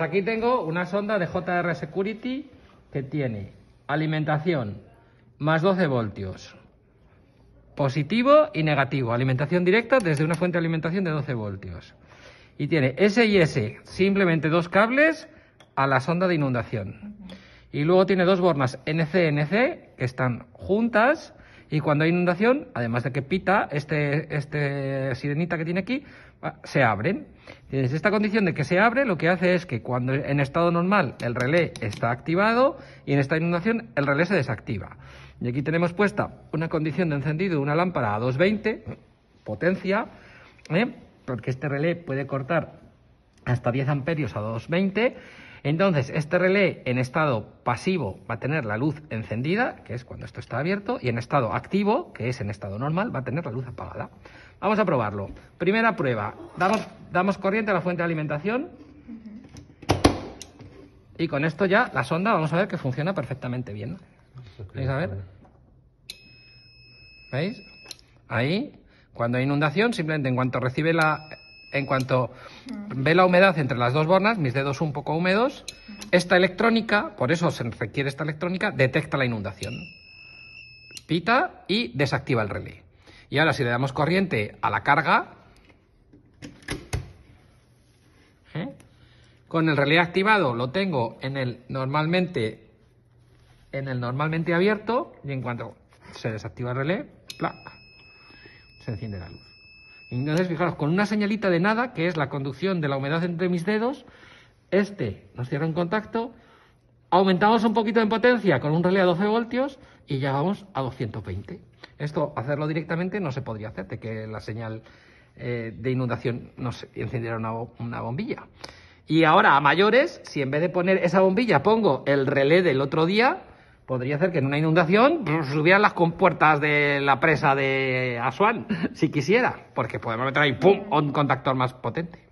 aquí tengo una sonda de JR Security que tiene alimentación más 12 voltios, positivo y negativo, alimentación directa desde una fuente de alimentación de 12 voltios. Y tiene S y S, simplemente dos cables a la sonda de inundación. Y luego tiene dos bornas NC-NC que están juntas y cuando hay inundación, además de que pita, este, este sirenita que tiene aquí, se abren. Desde esta condición de que se abre, lo que hace es que cuando en estado normal el relé está activado y en esta inundación el relé se desactiva. Y aquí tenemos puesta una condición de encendido de una lámpara a 220, potencia, ¿eh? porque este relé puede cortar hasta 10 amperios a 220 entonces, este relé en estado pasivo va a tener la luz encendida, que es cuando esto está abierto, y en estado activo, que es en estado normal, va a tener la luz apagada. Vamos a probarlo. Primera prueba. Damos, corriente a la fuente de alimentación. Y con esto ya la sonda vamos a ver que funciona perfectamente bien. ¿Veis a ver? ¿Veis? Ahí, cuando hay inundación, simplemente en cuanto recibe la, en cuanto ve la humedad entre las dos bornas, mis dedos un poco húmedos, esta electrónica, por eso se requiere esta electrónica, detecta la inundación. Pita y desactiva el relé. Y ahora si le damos corriente a la carga, ¿eh? con el relé activado lo tengo en el normalmente en el normalmente abierto y en cuanto se desactiva el relé, se enciende la luz. Entonces, fijaros, con una señalita de nada, que es la conducción de la humedad entre mis dedos, este nos cierra un contacto, aumentamos un poquito en potencia con un relé a 12 voltios y ya vamos a 220. Esto, hacerlo directamente no se podría hacer, de que la señal eh, de inundación nos encendiera una, una bombilla. Y ahora, a mayores, si en vez de poner esa bombilla pongo el relé del otro día, podría hacer que en una inundación subieran las compuertas de la presa de Asuán, si quisiera, porque podemos meter ahí ¡pum! un contactor más potente.